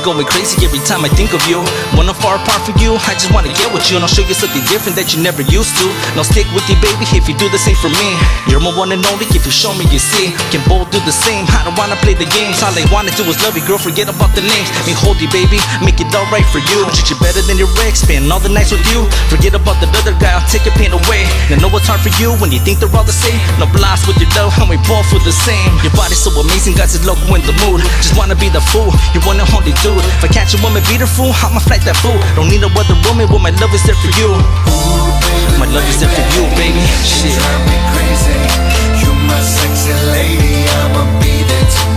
going crazy every time I think of you. When I'm far apart from you, I just wanna get with you and I'll show you something different that you never used to. Now stick with you, baby, if you do the same for me. You're my one and only if you show me you see. Can both do the same. I don't wanna play the games. All I wanna do is love you, girl. Forget about the names. Me hold you, baby, make it alright for you. Treat you better than your ex, spend all the nights with you. Forget about the other guy, I'll take your pain away. I know it's hard for you when you think they're all the same. No blast with your love, and we both feel the same. Your body's so amazing, got you loco in the mood. Just wanna be the fool, you wanna only dude. If I catch a woman, fool, I'ma flight that fool. Don't need no other woman, when my love is there for you. My love is there for you, baby. Shit. drive me crazy. You my sexy lady, I'ma be there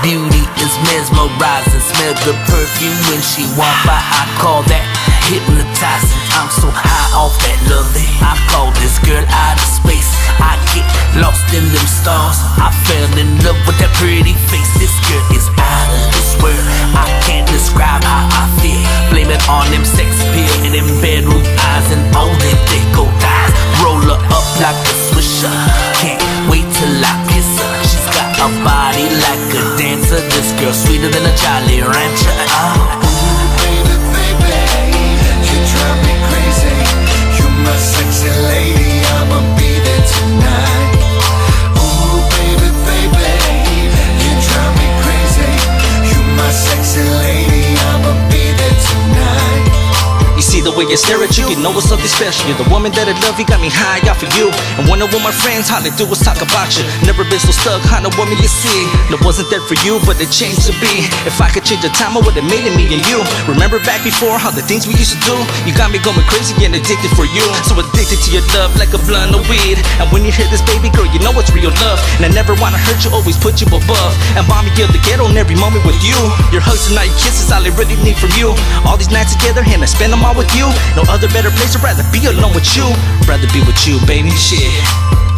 Beauty is mesmerizing. Smell the perfume when she walk by. I call that hypnotizing. I'm so high off that lovely. I call this girl out of space. I get lost in them stars. I fell in love with that pretty face. This girl is out of this world. I can't describe how I feel. Blame it on them sex appeal and them bedroom eyes and all that they go Roll see the way I stare at you, you know it's something special. You're the woman that I love, you got me high off of you. And when I'm with my friends, all they do is talk about you. Never been so stuck, how the woman you see. That wasn't there for you, but it changed to be. If I could change the time, I would've made it me and you. Remember back before, how the things we used to do? You got me going crazy and addicted for you. So addicted to your love like a blunt of weed. And when you hear this, baby girl, you know it's real love. And I never wanna hurt you, always put you above. And mommy, you're the ghetto in every moment with you. Your hugs and all your kisses, all I really need from you. All these nights together, and I spend them all with you. No other better place, I'd rather be alone with you. Rather be with you, baby. Shit.